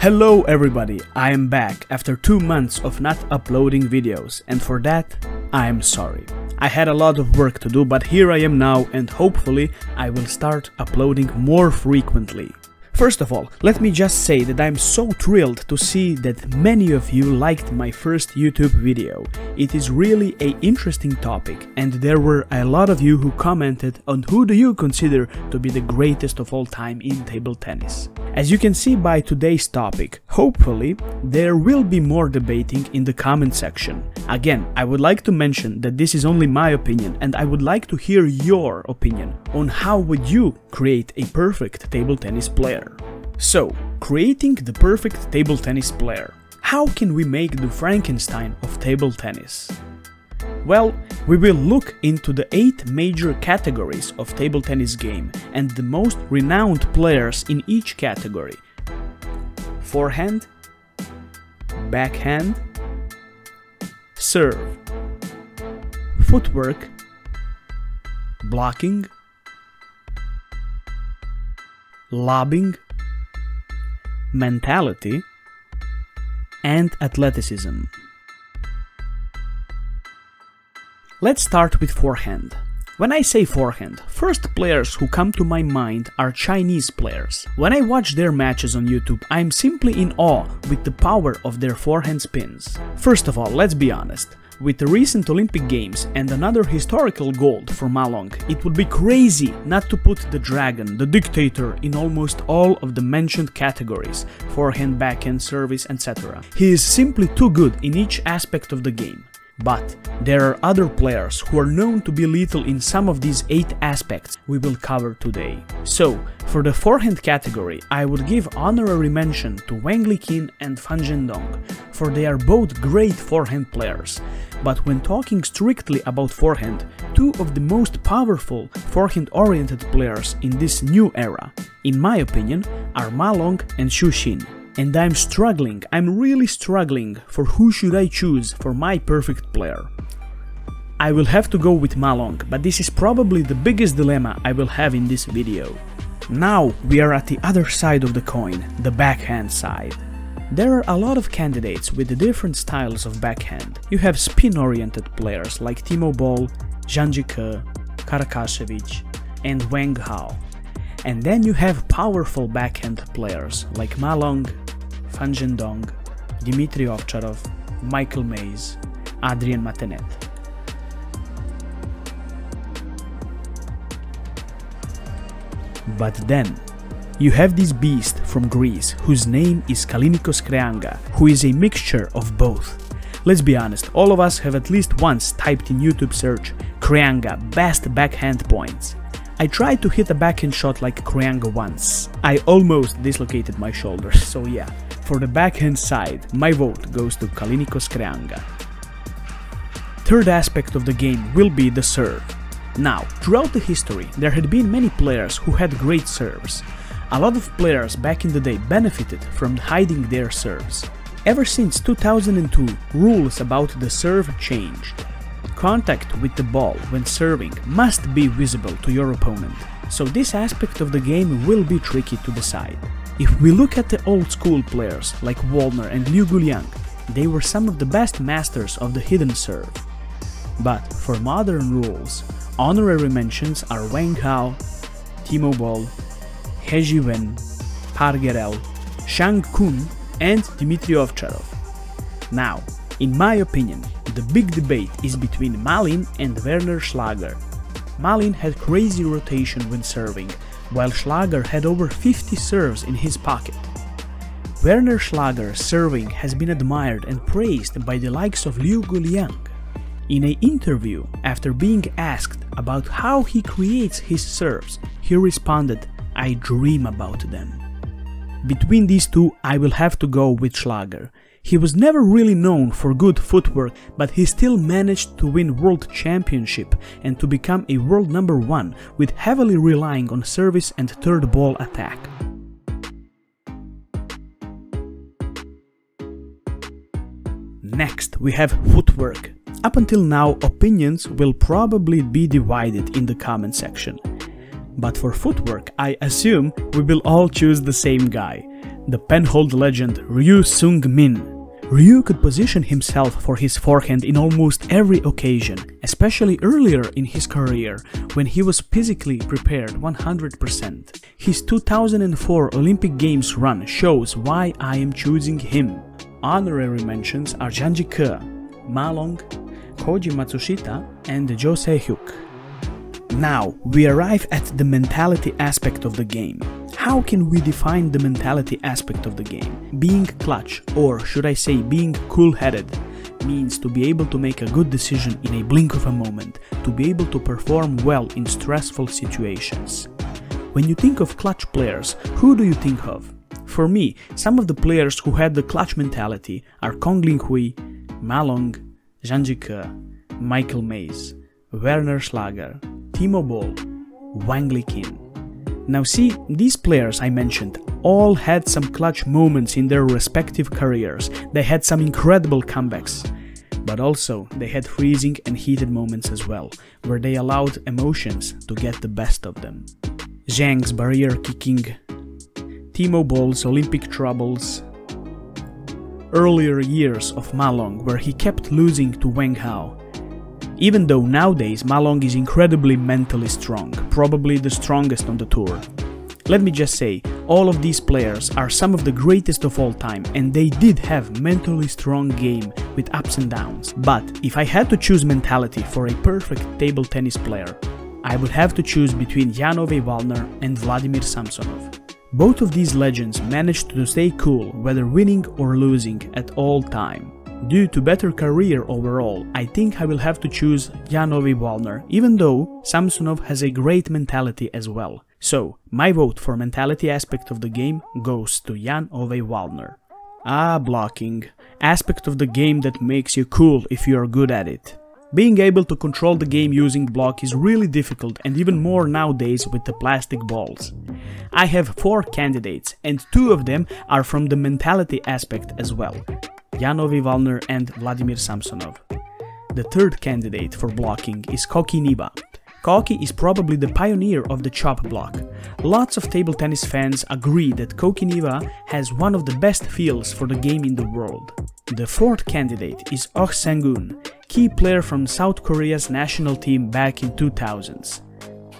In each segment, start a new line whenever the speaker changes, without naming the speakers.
Hello everybody, I am back after two months of not uploading videos and for that I am sorry. I had a lot of work to do but here I am now and hopefully I will start uploading more frequently. First of all, let me just say that I'm so thrilled to see that many of you liked my first YouTube video. It is really a interesting topic and there were a lot of you who commented on who do you consider to be the greatest of all time in table tennis. As you can see by today's topic, hopefully there will be more debating in the comment section. Again, I would like to mention that this is only my opinion and I would like to hear your opinion on how would you create a perfect table tennis player. So, creating the perfect table tennis player. How can we make the Frankenstein of table tennis? Well, we will look into the 8 major categories of table tennis game and the most renowned players in each category. Forehand, backhand, serve, footwork, blocking, lobbing, mentality, and athleticism. Let's start with forehand. When I say forehand, first players who come to my mind are Chinese players. When I watch their matches on YouTube, I'm simply in awe with the power of their forehand spins. First of all, let's be honest. With the recent Olympic Games and another historical gold for Ma Long, it would be crazy not to put the dragon, the dictator, in almost all of the mentioned categories forehand, backhand, service, etc. He is simply too good in each aspect of the game. But there are other players who are known to be lethal in some of these 8 aspects we will cover today. So, for the forehand category, I would give honorary mention to Wang Liqin and Fan Zhendong, for they are both great forehand players. But when talking strictly about forehand, two of the most powerful forehand-oriented players in this new era, in my opinion, are Ma Long and Xu Xin and I'm struggling, I'm really struggling for who should I choose for my perfect player. I will have to go with Ma Long, but this is probably the biggest dilemma I will have in this video. Now we are at the other side of the coin, the backhand side. There are a lot of candidates with different styles of backhand. You have spin-oriented players like Timo Boll, Zhang Jike, Karakašević, and Wang Hao. And then you have powerful backhand players like Ma Long, Fan Zhendong, Dmitry Ovtcharov, Michael Maze, Adrian Mattenet. But then, you have this beast from Greece whose name is Kalinikos Kreanga, who is a mixture of both. Let's be honest, all of us have at least once typed in YouTube search Kreanga best backhand points. I tried to hit a backhand shot like Kreanga once. I almost dislocated my shoulder, so yeah. For the backhand side, my vote goes to Kalinikos Kreanga. Third aspect of the game will be the serve. Now, throughout the history, there had been many players who had great serves. A lot of players back in the day benefited from hiding their serves. Ever since 2002, rules about the serve changed. Contact with the ball when serving must be visible to your opponent, so this aspect of the game will be tricky to decide. If we look at the old school players like Waldner and Liu Guoliang, they were some of the best masters of the hidden serve. But for modern rules, honorary mentions are Wang Hao, Timo Boll, He Zhiwen, Pargerel, Shang Kun and Dmitry Ovtcharov. Now, in my opinion, the big debate is between Ma Lin and Werner Schlager. Ma Lin had crazy rotation when serving, while Schlager had over 50 serves in his pocket. Werner Schlager's serving has been admired and praised by the likes of Liu Guoliang. In an interview, after being asked about how he creates his serves, he responded, I dream about them. Between these two, I will have to go with Schlager. He was never really known for good footwork, but he still managed to win world championship and to become a world number one with heavily relying on service and third ball attack. Next, we have footwork. Up until now, opinions will probably be divided in the comment section. But for footwork, I assume we will all choose the same guy. the penhold legend Ryu Seung Min. Ryu could position himself for his forehand in almost every occasion, especially earlier in his career when he was physically prepared 100%. His 2004 Olympic Games run shows why I am choosing him. Honorary mentions are Zhang Jike, Ma Long, Koji Matsushita, and Joo Se-hyuk. Now, we arrive at the mentality aspect of the game. How can we define the mentality aspect of the game? Being clutch, or should I say being cool-headed, means to be able to make a good decision in a blink of a moment, to be able to perform well in stressful situations. When you think of clutch players, who do you think of? For me, some of the players who had the clutch mentality are Kong Ling Hui, Ma Long, Zhang Jike, Michael Maze, Werner Schlager, Timo Boll, Wang Liqin. Now see, these players I mentioned all had some clutch moments in their respective careers. They had some incredible comebacks. But also, they had freezing and heated moments as well, where they allowed emotions to get the best of them. Zhang's barrier kicking, Timo Boll's Olympic troubles, earlier years of Ma Long where he kept losing to Wang Hao, even though nowadays Ma Long is incredibly mentally strong, probably the strongest on the tour. Let me just say, all of these players are some of the greatest of all time and they did have mentally strong game with ups and downs. But if I had to choose mentality for a perfect table tennis player, I would have to choose between Jan Ove Waldner and Vladimir Samsonov. Both of these legends managed to stay cool whether winning or losing at all time. Due to better career overall, I think I will have to choose Jan Ove Waldner, even though Samsonov has a great mentality as well. So, my vote for mentality aspect of the game goes to Jan Ove. Ah, blocking. Aspect of the game that makes you cool if you are good at it. Being able to control the game using block is really difficult and even more nowadays with the plastic balls. I have 4 candidates and 2 of them are from the mentality aspect as well. Jan Ove Waldner and Vladimir Samsonov. The third candidate for blocking is Koki Niwa. Koki is probably the pioneer of the chop block. Lots of table tennis fans agree that Koki Niwa has one of the best feels for the game in the world. The fourth candidate is Oh Sang-eun, key player from South Korea's national team back in 2000s.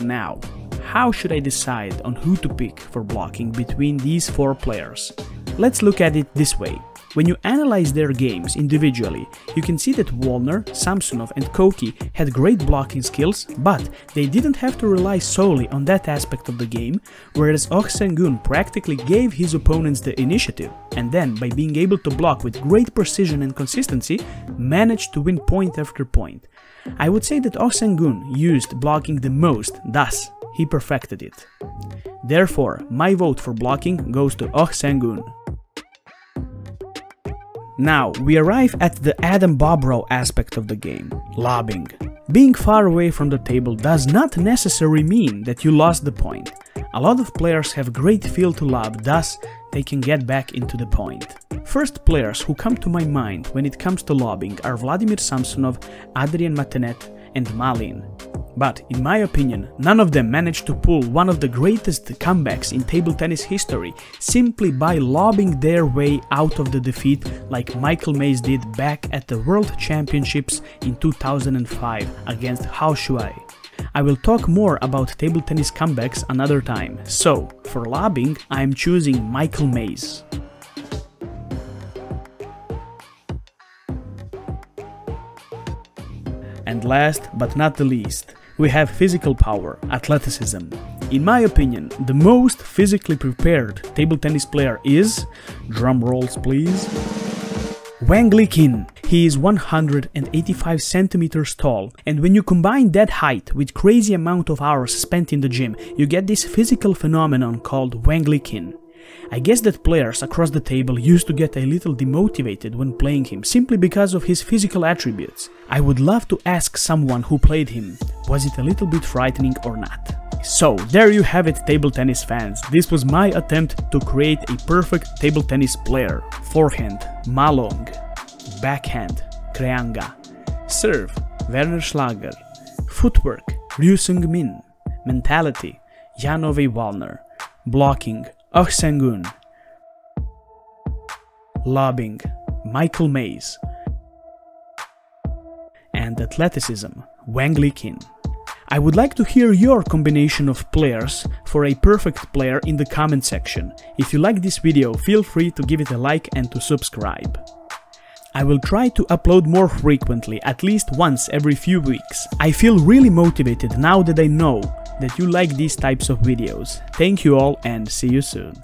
Now, how should I decide on who to pick for blocking between these four players? Let's look at it this way. When you analyze their games individually, you can see that Waldner, Samsonov and Koki had great blocking skills, but they didn't have to rely solely on that aspect of the game, whereas Oh Sang-eun practically gave his opponents the initiative, and then by being able to block with great precision and consistency, managed to win point after point. I would say that Oh Sang-eun used blocking the most, thus he perfected it. Therefore, my vote for blocking goes to Oh Sang-eun. Now, we arrive at the Adam Bobrow aspect of the game, lobbing. Being far away from the table does not necessarily mean that you lost the point. A lot of players have great feel to lob, thus they can get back into the point. First players who come to my mind when it comes to lobbing are Vladimir Samsonov, Adrian Mattenet and Ma Lin. But, in my opinion, none of them managed to pull one of the greatest comebacks in table tennis history simply by lobbing their way out of the defeat like Michael Maze did back at the World Championships in 2005 against Hao Shuai. I will talk more about table tennis comebacks another time, so for lobbing I am choosing Michael Maze. And last but not the least, we have physical power, athleticism. In my opinion, the most physically prepared table tennis player is, drum rolls please, Wang Liqin. He is 185 centimeters tall, and when you combine that height with crazy amount of hours spent in the gym, you get this physical phenomenon called Wang Liqin. I guess that players across the table used to get a little demotivated when playing him simply because of his physical attributes. I would love to ask someone who played him, was it a little bit frightening or not? So, there you have it table tennis fans, this was my attempt to create a perfect table tennis player. Forehand, Ma Long. Backhand, Kreanga. Serve, Werner Schlager. Footwork, Ryu Seung Min. Mentality, Jan Ove Waldner. Blocking, Oh Sang-eun. lobbing, Michael Maze, and athleticism, Wang Liqin. I would like to hear your combination of players for a perfect player in the comment section. If you like this video, feel free to give it a like and to subscribe. I will try to upload more frequently, at least once every few weeks. I feel really motivated now that I know that you like these types of videos. Thank you all and see you soon.